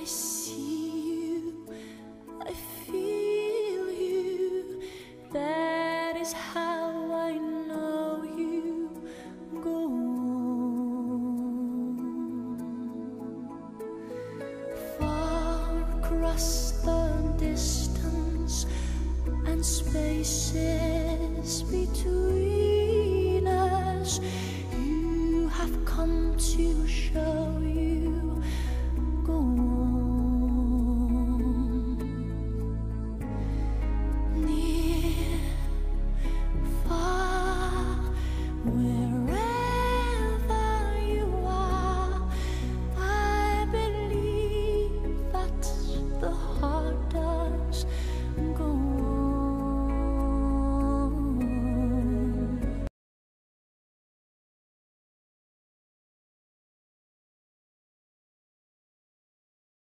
I see you, I feel you. That is how I know you. Go on. far across the distance and spaces between.